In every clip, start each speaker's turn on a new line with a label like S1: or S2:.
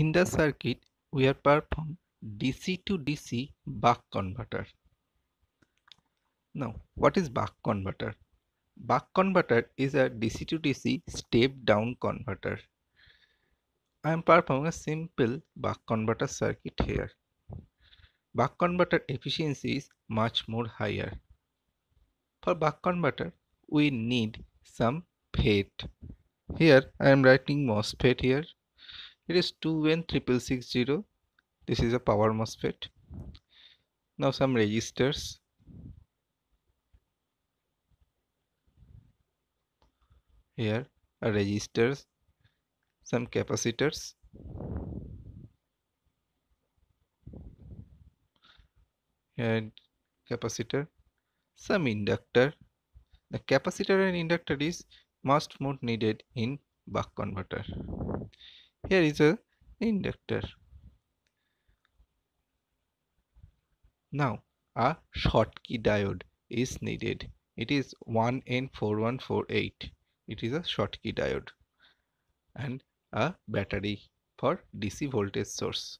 S1: In the circuit, we are perform DC to DC buck converter. Now, what is buck converter? Buck converter is a DC to DC step down converter. I am performing a simple buck converter circuit here. Buck converter efficiency is much more higher. For buck converter, we need some FET. Here I am writing MOSFET here it is 2N6660 this is a power MOSFET. Now some resistors here are resistors some capacitors. And capacitor. Some inductor. The capacitor and inductor is most more needed in buck converter here is a inductor. Now a Schottky diode is needed. It is 1N4148 it is a Schottky diode and a battery for DC voltage source.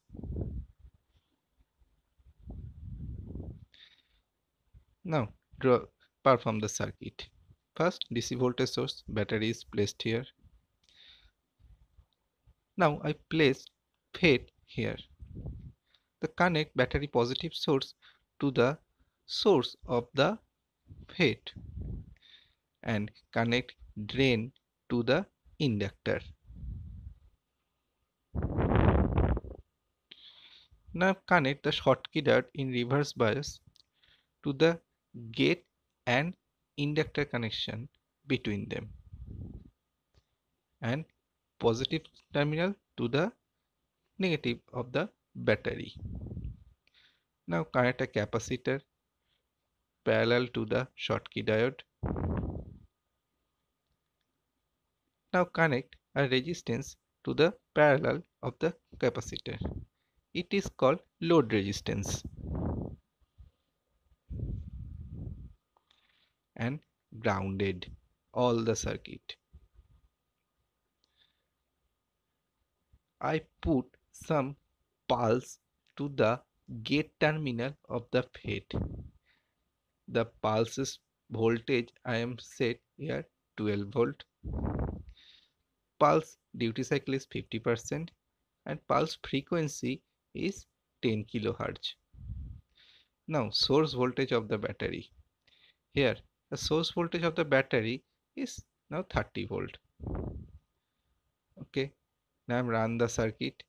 S1: Now draw perform the circuit. First DC voltage source battery is placed here now I place FET here. The connect battery positive source to the source of the FET and connect drain to the inductor. Now connect the Schottky diode in reverse bias to the gate and inductor connection between them and positive terminal to the negative of the battery. Now connect a capacitor parallel to the Schottky diode. Now connect a resistance to the parallel of the capacitor. It is called load resistance. And grounded all the circuit. I put some pulse to the gate terminal of the FET. The pulses voltage I am set here 12 volt. Pulse duty cycle is 50% and pulse frequency is 10 kilohertz. Now source voltage of the battery. Here the source voltage of the battery is now 30 volt. Okay now I'm run the circuit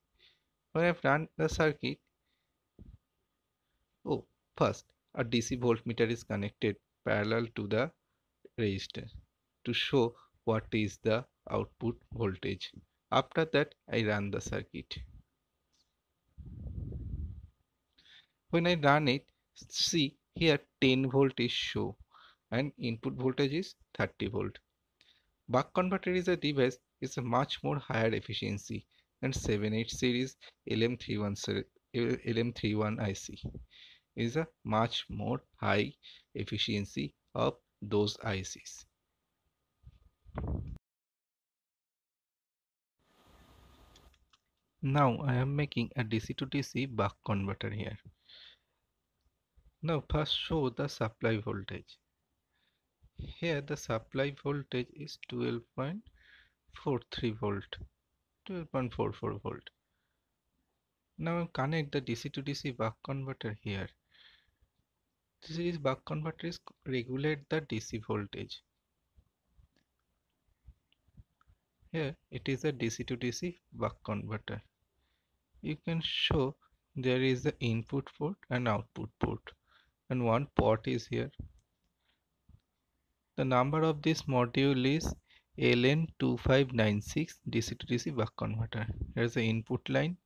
S1: when I've run the circuit oh first a DC voltmeter is connected parallel to the resistor to show what is the output voltage after that I run the circuit when I run it see here 10 volt is show and input voltage is 30 volt buck converter is a device is a much more higher efficiency than 7.8 series LM31 LM31 IC is a much more high efficiency of those ICs. Now I am making a DC to DC buck converter here. Now first show the supply voltage. Here the supply voltage is 12. 43 volt 12.44 volt. Now connect the DC to DC buck converter here. This is buck converter is regulate the DC voltage. Here it is a DC to DC buck converter. You can show there is the input port and output port and one port is here. The number of this module is LM2596 DC to DC buck converter. Here's the input line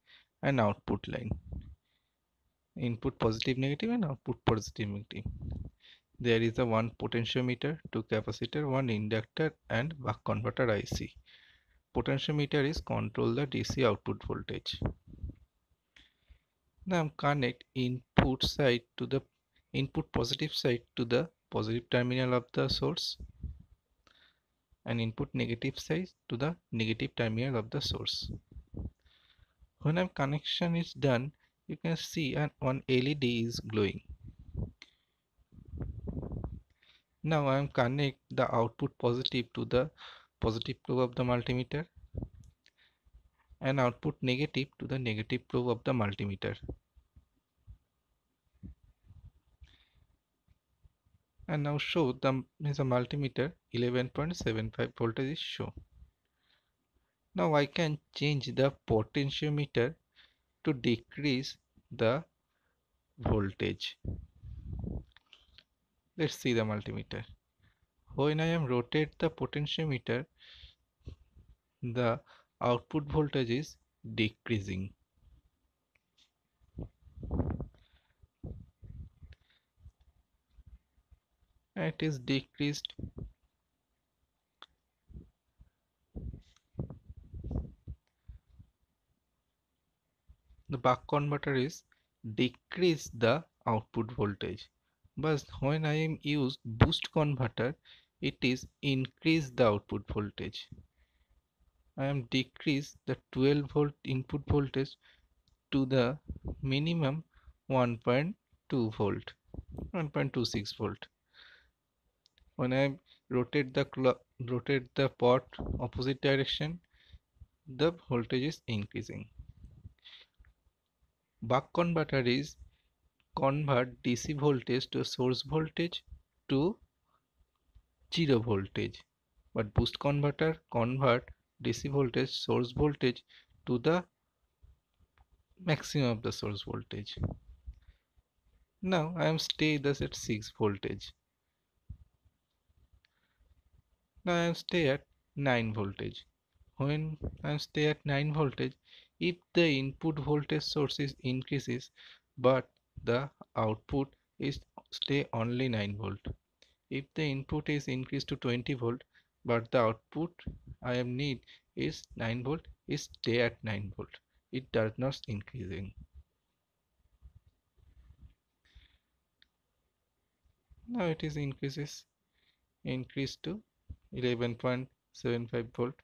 S1: and output line. Input positive negative and output positive negative. There is a one potentiometer, two capacitor, one inductor and buck converter IC. Potentiometer is control the DC output voltage. Now connect input side to the input positive side to the positive terminal of the source and input negative size to the negative terminal of the source. when a connection is done you can see an one LED is glowing now I am connect the output positive to the positive probe of the multimeter and output negative to the negative probe of the multimeter and now show the is a multimeter 11.75 voltage is shown now I can change the potentiometer to decrease the voltage. Let's see the multimeter. When I am rotate the potentiometer, the output voltage is decreasing. It is decreased. The buck converter is decrease the output voltage. But when I am use boost converter it is increase the output voltage. I am decrease the 12 volt input voltage to the minimum 1.2 volt 1.26 volt when I rotate the rotate the pot opposite direction the voltage is increasing Buck converter is convert DC voltage to source voltage to 0 voltage but boost converter convert DC voltage source voltage to the maximum of the source voltage. Now I am stay thus at 6 voltage. Now I am stay at 9 voltage. When I am stay at 9 voltage if the input voltage source is increases but the output is stay only 9 volt. If the input is increased to 20 volt but the output I am need is 9 volt is stay at 9 volt. It does not increasing now it is increases increase to 11.75 volt.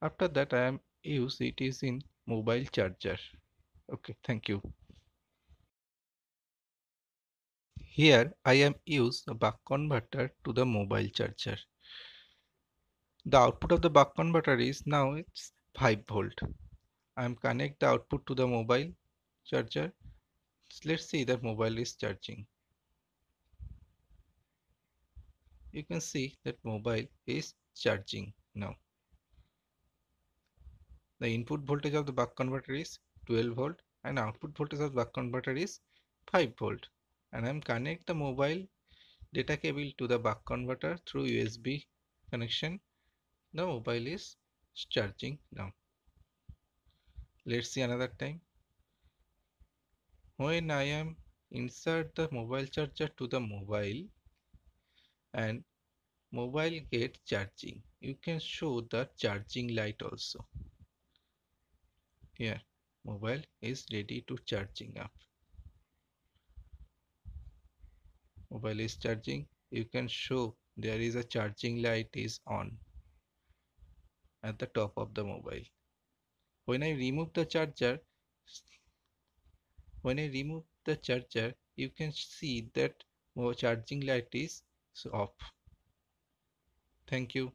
S1: After that I am use it is in mobile charger. Okay thank you. Here I am use a buck converter to the mobile charger. The output of the buck converter is now it's 5 volt. I am connect the output to the mobile charger. Let's see that mobile is charging you can see that mobile is charging now. The input voltage of the buck converter is 12 volt and output voltage of the buck converter is 5 volt. And I'm connect the mobile data cable to the buck converter through USB connection. The mobile is charging now. Let's see another time. When I am insert the mobile charger to the mobile and mobile get charging. You can show the charging light also. Here mobile is ready to charging up. Mobile is charging. You can show there is a charging light is on at the top of the mobile. When I remove the charger when I remove the charger you can see that charging light is off. Thank you